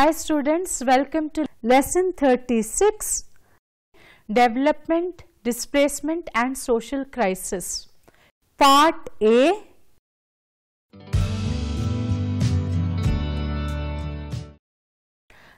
Hi students, welcome to lesson 36 Development, Displacement and Social Crisis. Part A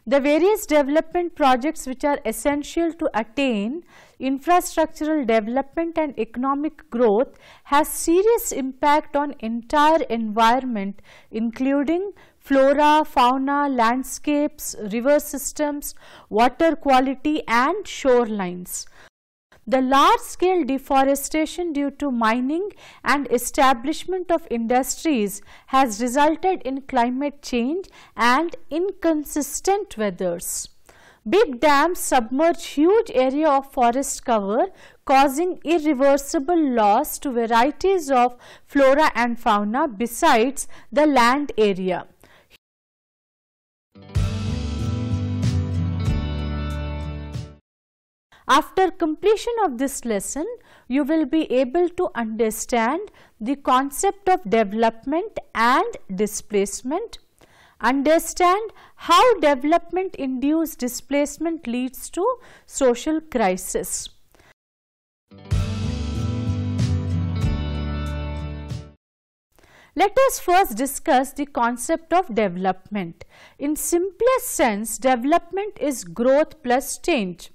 The various development projects which are essential to attain infrastructural development and economic growth has serious impact on entire environment including flora, fauna, landscapes, river systems, water quality and shorelines. The large scale deforestation due to mining and establishment of industries has resulted in climate change and inconsistent weathers. Big dams submerge huge area of forest cover causing irreversible loss to varieties of flora and fauna besides the land area. After completion of this lesson, you will be able to understand the concept of development and displacement, understand how development induced displacement leads to social crisis. Let us first discuss the concept of development. In simplest sense, development is growth plus change.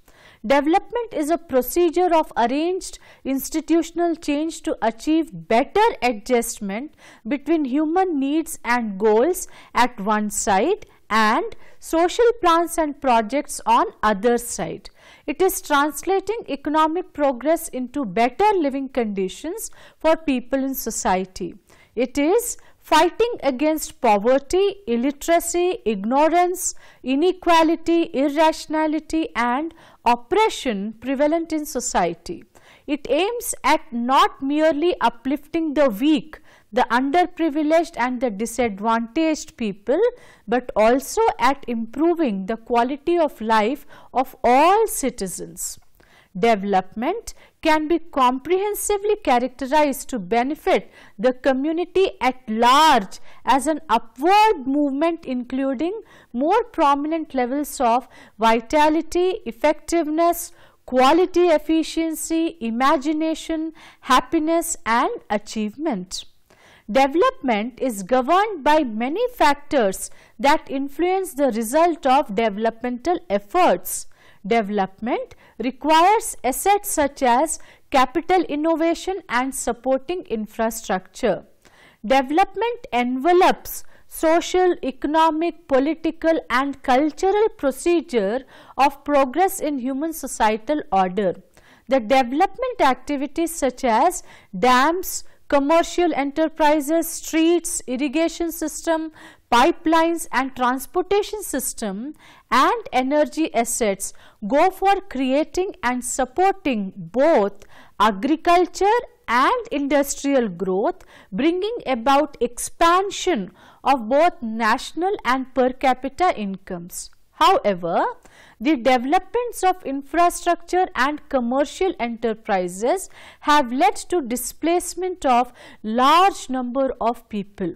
Development is a procedure of arranged institutional change to achieve better adjustment between human needs and goals at one side and social plans and projects on other side. It is translating economic progress into better living conditions for people in society. It is fighting against poverty, illiteracy, ignorance, inequality, irrationality and oppression prevalent in society. It aims at not merely uplifting the weak, the underprivileged and the disadvantaged people, but also at improving the quality of life of all citizens. Development can be comprehensively characterized to benefit the community at large as an upward movement including more prominent levels of vitality, effectiveness, quality, efficiency, imagination, happiness and achievement. Development is governed by many factors that influence the result of developmental efforts development requires assets such as capital innovation and supporting infrastructure. Development envelopes social, economic, political and cultural procedure of progress in human societal order. The development activities such as dams, commercial enterprises, streets, irrigation system, pipelines and transportation system and energy assets go for creating and supporting both agriculture and industrial growth bringing about expansion of both national and per capita incomes. However, the developments of infrastructure and commercial enterprises have led to displacement of large number of people.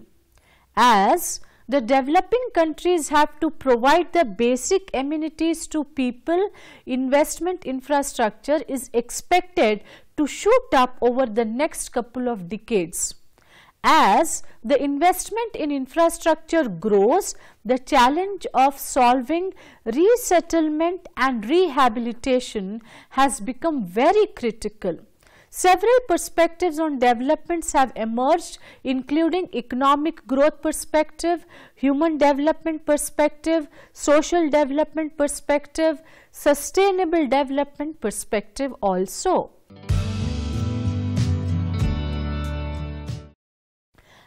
As the developing countries have to provide the basic amenities to people, investment infrastructure is expected to shoot up over the next couple of decades. As the investment in infrastructure grows, the challenge of solving resettlement and rehabilitation has become very critical. Several perspectives on developments have emerged including economic growth perspective, human development perspective, social development perspective, sustainable development perspective also.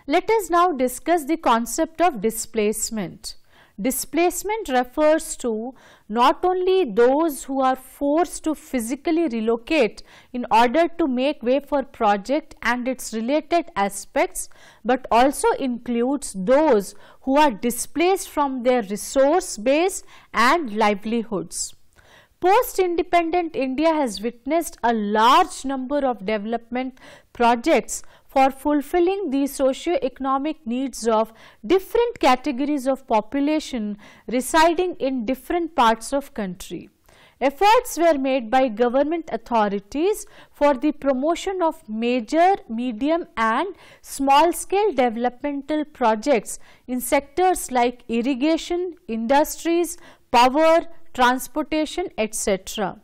Let us now discuss the concept of displacement. Displacement refers to not only those who are forced to physically relocate in order to make way for project and its related aspects, but also includes those who are displaced from their resource base and livelihoods. Post-independent India has witnessed a large number of development projects for fulfilling the socio-economic needs of different categories of population residing in different parts of country. Efforts were made by government authorities for the promotion of major, medium and small scale developmental projects in sectors like irrigation, industries, power, transportation, etc.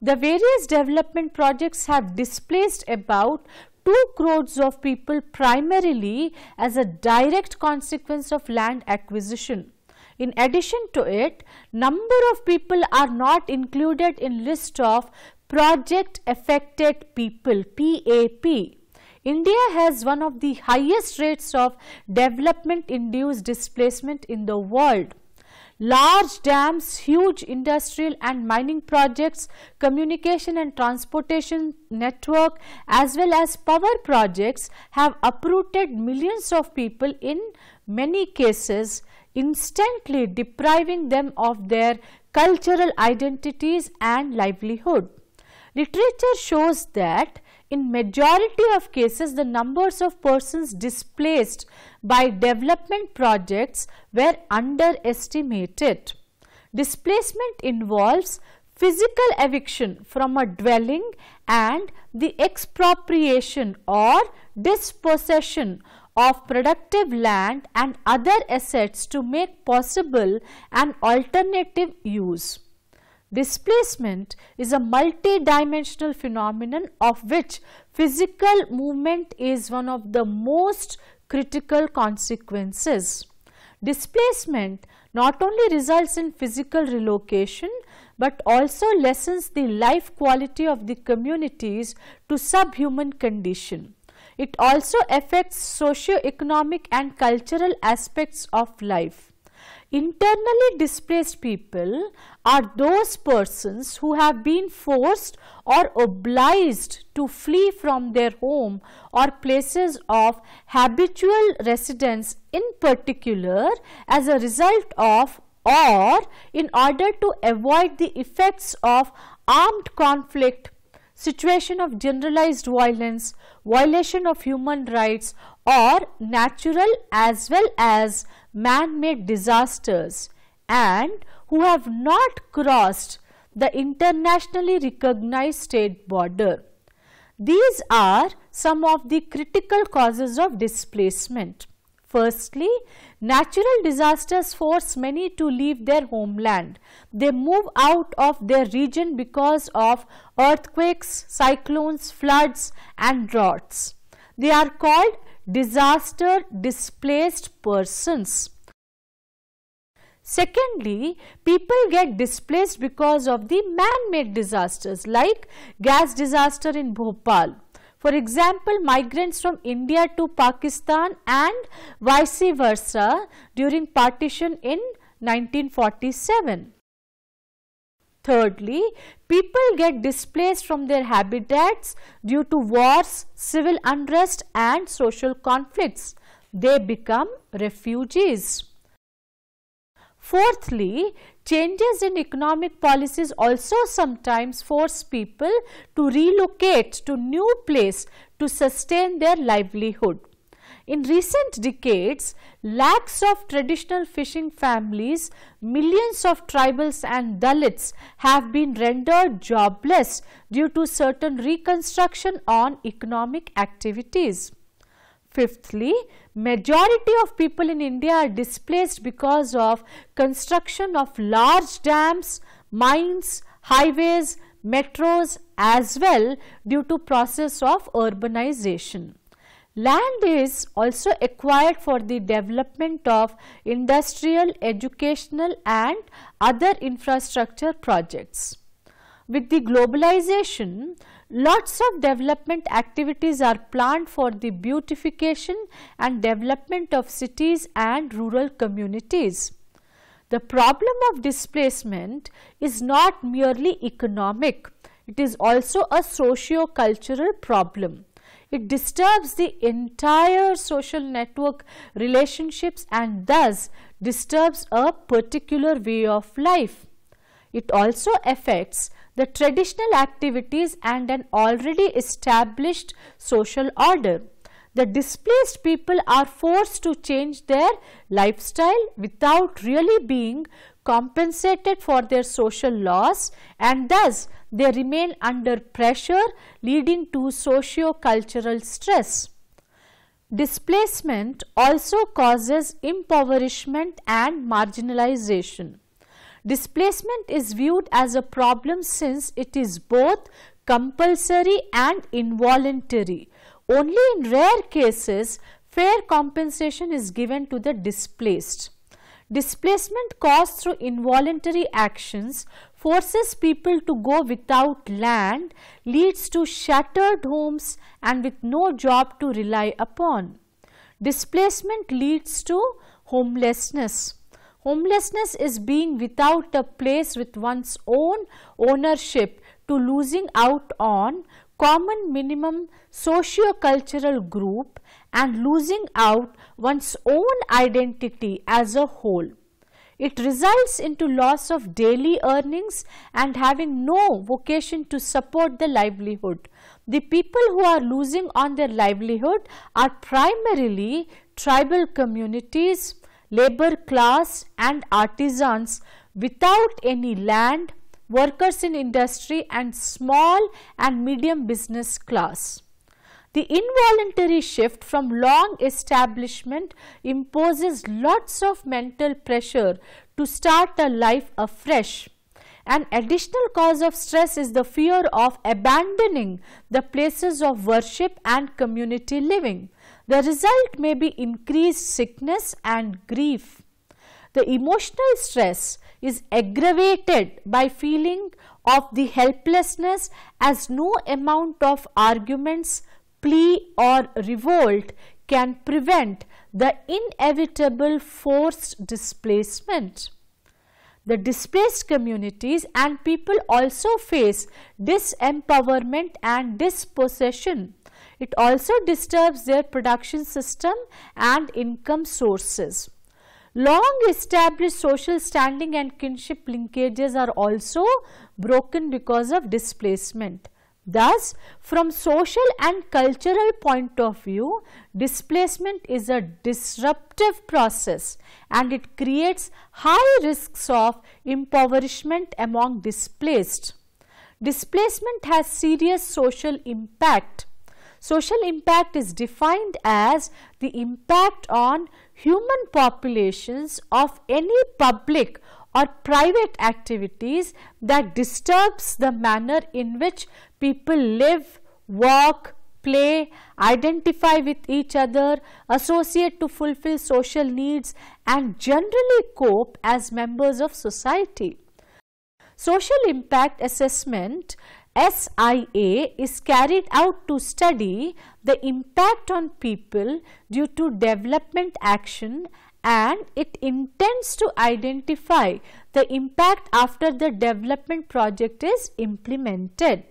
The various development projects have displaced about 2 crores of people primarily as a direct consequence of land acquisition. In addition to it, number of people are not included in list of project affected people PAP. India has one of the highest rates of development induced displacement in the world. Large dams, huge industrial and mining projects, communication and transportation network as well as power projects have uprooted millions of people in many cases instantly depriving them of their cultural identities and livelihood. Literature shows that in majority of cases the numbers of persons displaced by development projects were underestimated. Displacement involves physical eviction from a dwelling and the expropriation or dispossession of productive land and other assets to make possible an alternative use. Displacement is a multi-dimensional phenomenon of which physical movement is one of the most critical consequences. Displacement not only results in physical relocation but also lessens the life quality of the communities to subhuman condition. It also affects socio-economic and cultural aspects of life. Internally displaced people are those persons who have been forced or obliged to flee from their home or places of habitual residence in particular as a result of or in order to avoid the effects of armed conflict situation of generalized violence, violation of human rights or natural as well as man-made disasters and who have not crossed the internationally recognized state border. These are some of the critical causes of displacement. Firstly, natural disasters force many to leave their homeland. They move out of their region because of earthquakes, cyclones, floods and droughts. They are called disaster displaced persons. Secondly, people get displaced because of the man-made disasters like gas disaster in Bhopal for example, migrants from India to Pakistan and vice versa during partition in 1947. Thirdly, people get displaced from their habitats due to wars, civil unrest and social conflicts. They become refugees. Fourthly, changes in economic policies also sometimes force people to relocate to new place to sustain their livelihood. In recent decades, lakhs of traditional fishing families, millions of tribals and Dalits have been rendered jobless due to certain reconstruction on economic activities. Fifthly, majority of people in India are displaced because of construction of large dams, mines, highways, metros as well due to process of urbanization. Land is also acquired for the development of industrial, educational and other infrastructure projects. With the globalization, Lots of development activities are planned for the beautification and development of cities and rural communities. The problem of displacement is not merely economic, it is also a socio-cultural problem. It disturbs the entire social network relationships and thus disturbs a particular way of life. It also affects the traditional activities and an already established social order. The displaced people are forced to change their lifestyle without really being compensated for their social loss and thus they remain under pressure leading to socio-cultural stress. Displacement also causes impoverishment and marginalization. Displacement is viewed as a problem since it is both compulsory and involuntary. Only in rare cases fair compensation is given to the displaced. Displacement caused through involuntary actions forces people to go without land, leads to shattered homes and with no job to rely upon. Displacement leads to homelessness. Homelessness is being without a place with one's own ownership to losing out on common minimum socio-cultural group and losing out one's own identity as a whole. It results into loss of daily earnings and having no vocation to support the livelihood. The people who are losing on their livelihood are primarily tribal communities, labor class and artisans without any land, workers in industry and small and medium business class. The involuntary shift from long establishment imposes lots of mental pressure to start a life afresh. An additional cause of stress is the fear of abandoning the places of worship and community living. The result may be increased sickness and grief. The emotional stress is aggravated by feeling of the helplessness as no amount of arguments, plea or revolt can prevent the inevitable forced displacement. The displaced communities and people also face disempowerment and dispossession. It also disturbs their production system and income sources. Long established social standing and kinship linkages are also broken because of displacement. Thus, from social and cultural point of view, displacement is a disruptive process and it creates high risks of impoverishment among displaced. Displacement has serious social impact. Social impact is defined as the impact on human populations of any public or private activities that disturbs the manner in which people live, work, play, identify with each other, associate to fulfill social needs and generally cope as members of society. Social impact assessment SIA is carried out to study the impact on people due to development action and it intends to identify the impact after the development project is implemented.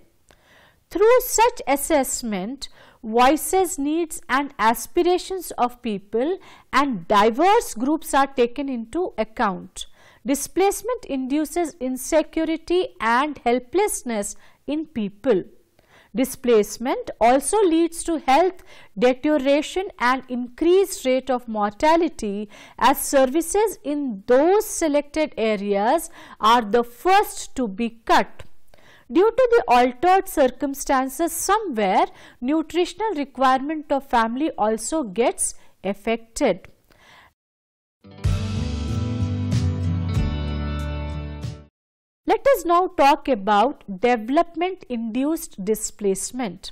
Through such assessment, voices, needs and aspirations of people and diverse groups are taken into account. Displacement induces insecurity and helplessness in people. Displacement also leads to health deterioration and increased rate of mortality as services in those selected areas are the first to be cut. Due to the altered circumstances somewhere nutritional requirement of family also gets affected. Let us now talk about development induced displacement.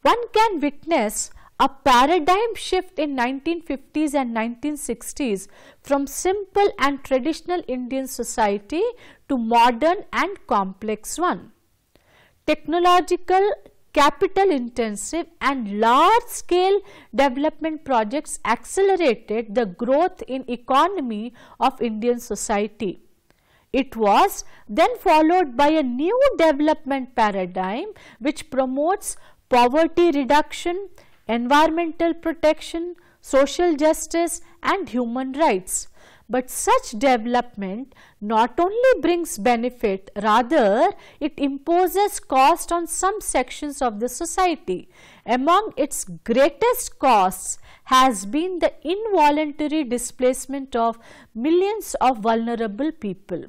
One can witness a paradigm shift in 1950s and 1960s from simple and traditional Indian society to modern and complex one. Technological, capital intensive and large scale development projects accelerated the growth in economy of Indian society. It was then followed by a new development paradigm which promotes poverty reduction, environmental protection, social justice and human rights. but such development not only brings benefit, rather it imposes cost on some sections of the society. Among its greatest costs has been the involuntary displacement of millions of vulnerable people.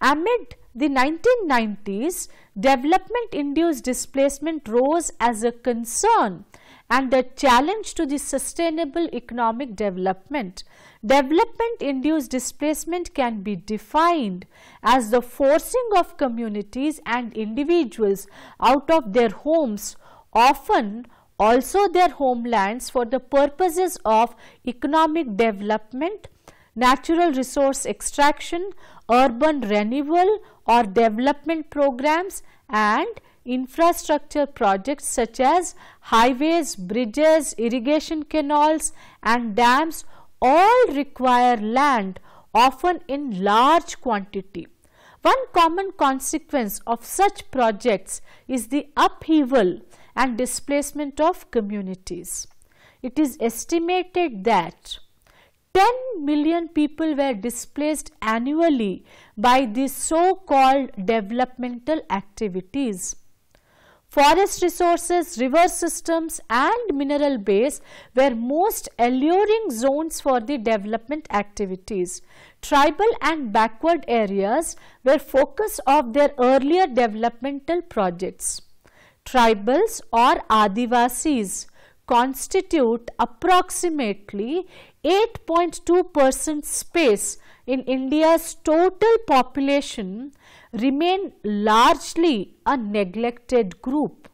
Amid the 1990s, development induced displacement rose as a concern and a challenge to the sustainable economic development. Development induced displacement can be defined as the forcing of communities and individuals out of their homes, often also their homelands for the purposes of economic development, natural resource extraction, urban renewal or development programs and infrastructure projects such as highways, bridges, irrigation canals and dams all require land often in large quantity. One common consequence of such projects is the upheaval and displacement of communities. It is estimated that 10 million people were displaced annually by these so called developmental activities. Forest resources, river systems and mineral base were most alluring zones for the development activities. Tribal and backward areas were focus of their earlier developmental projects. Tribals or Adivasis constitute approximately 8.2 percent space in India's total population remain largely a neglected group.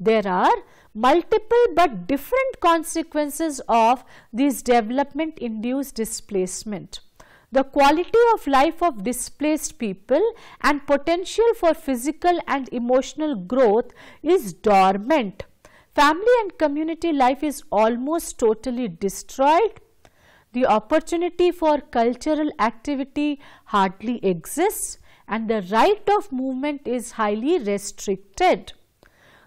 There are multiple but different consequences of this development induced displacement. The quality of life of displaced people and potential for physical and emotional growth is dormant. Family and community life is almost totally destroyed. The opportunity for cultural activity hardly exists and the right of movement is highly restricted.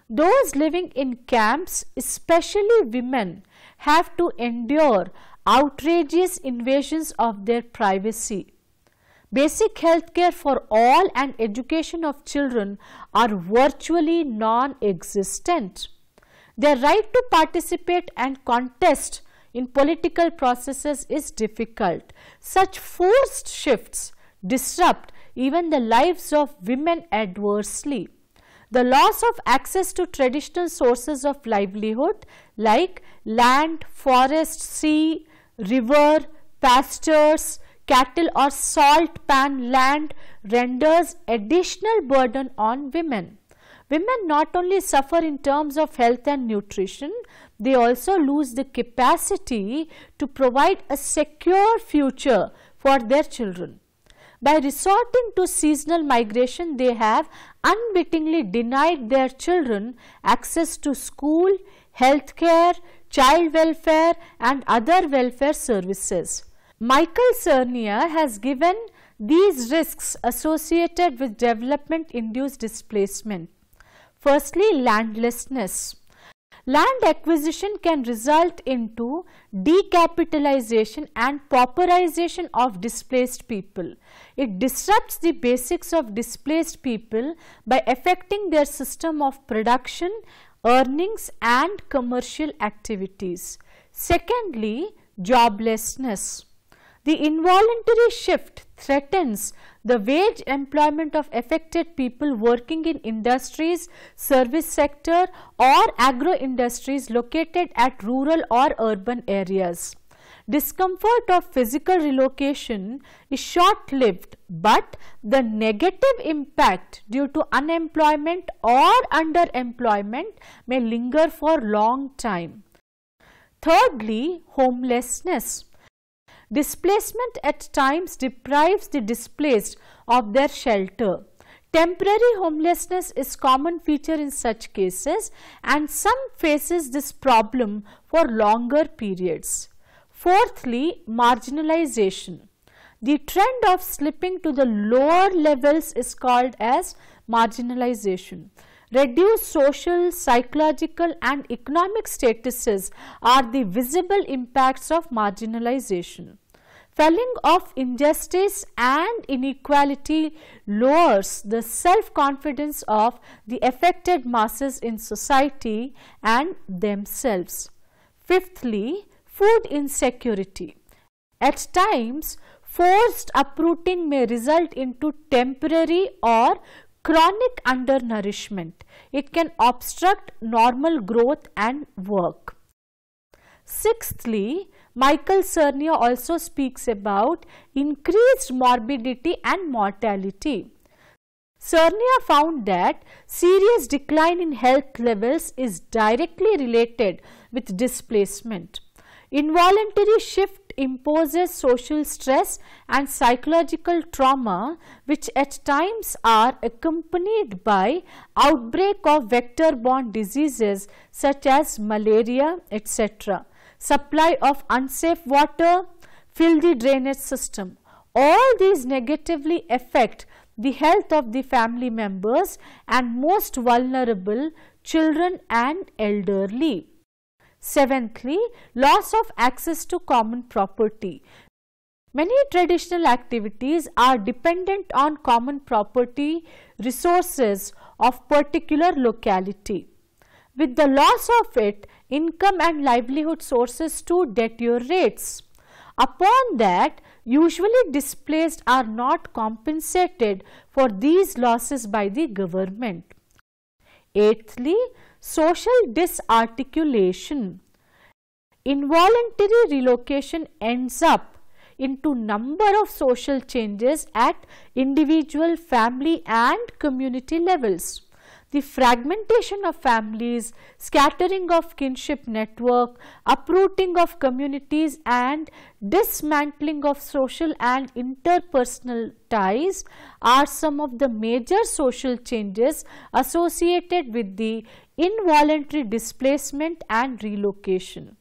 Those living in camps, especially women, have to endure outrageous invasions of their privacy. Basic health care for all and education of children are virtually non-existent. Their right to participate and contest in political processes is difficult. Such forced shifts disrupt even the lives of women adversely. The loss of access to traditional sources of livelihood like land, forest, sea, river, pastures, cattle or salt pan land renders additional burden on women. Women not only suffer in terms of health and nutrition, they also lose the capacity to provide a secure future for their children. By resorting to seasonal migration, they have unwittingly denied their children access to school, health care, child welfare and other welfare services. Michael Cernea has given these risks associated with development induced displacement. Firstly, landlessness. Land acquisition can result into decapitalization and pauperization of displaced people. It disrupts the basics of displaced people by affecting their system of production, earnings and commercial activities. Secondly, joblessness. The involuntary shift threatens the wage employment of affected people working in industries, service sector or agro industries located at rural or urban areas. Discomfort of physical relocation is short lived, but the negative impact due to unemployment or underemployment may linger for long time. Thirdly, homelessness. Displacement at times deprives the displaced of their shelter. Temporary homelessness is a common feature in such cases and some faces this problem for longer periods. Fourthly, marginalization. The trend of slipping to the lower levels is called as marginalization. Reduced social, psychological and economic statuses are the visible impacts of marginalization. Felling of injustice and inequality lowers the self-confidence of the affected masses in society and themselves. Fifthly, food insecurity. At times, forced uprooting may result into temporary or chronic undernourishment. It can obstruct normal growth and work. Sixthly, Michael Cernea also speaks about increased morbidity and mortality. Cernea found that serious decline in health levels is directly related with displacement. Involuntary shift imposes social stress and psychological trauma which at times are accompanied by outbreak of vector-borne diseases such as malaria etc supply of unsafe water, filthy drainage system. All these negatively affect the health of the family members and most vulnerable children and elderly. Seventhly, loss of access to common property. Many traditional activities are dependent on common property resources of particular locality. With the loss of it, income and livelihood sources too deteriorates. Upon that, usually displaced are not compensated for these losses by the government. Eighthly, social disarticulation. Involuntary relocation ends up into number of social changes at individual, family and community levels the fragmentation of families, scattering of kinship network, uprooting of communities and dismantling of social and interpersonal ties are some of the major social changes associated with the involuntary displacement and relocation.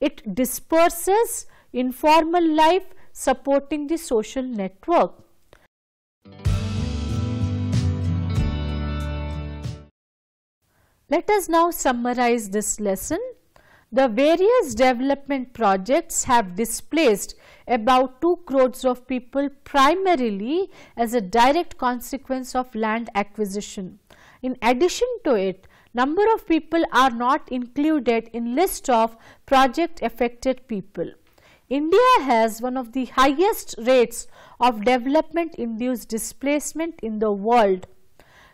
It disperses informal life supporting the social network. Let us now summarize this lesson. The various development projects have displaced about 2 crores of people primarily as a direct consequence of land acquisition. In addition to it, number of people are not included in list of project affected people. India has one of the highest rates of development induced displacement in the world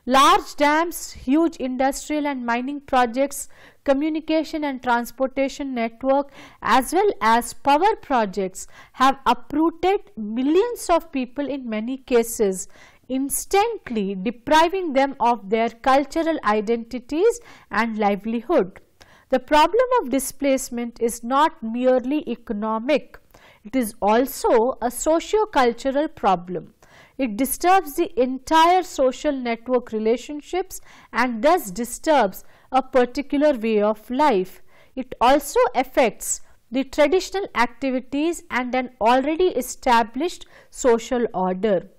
Large dams, huge industrial and mining projects, communication and transportation network as well as power projects have uprooted millions of people in many cases instantly depriving them of their cultural identities and livelihood. The problem of displacement is not merely economic, it is also a socio-cultural problem. It disturbs the entire social network relationships and thus disturbs a particular way of life. It also affects the traditional activities and an already established social order.